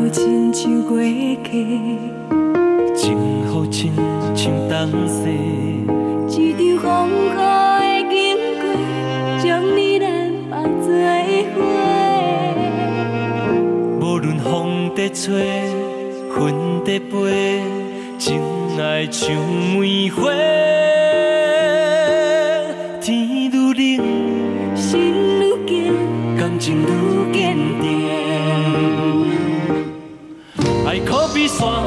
像亲像过客，情好亲像东西。一场风雨的经过，将你咱放做伙。无论风在吹，云在飞，情爱像梅花。天愈冷，心愈坚，感情愈坚。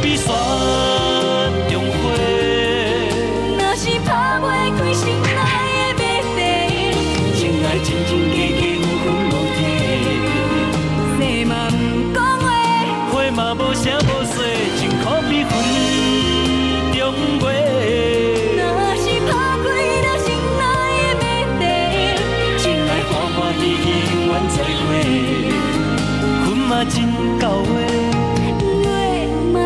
比山中花。若是打袂开心内的谜题，情爱真真假假，忽忽乱提。心嘛不讲话，话嘛无声无息，比云中月。是，真到位。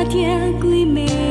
听归眠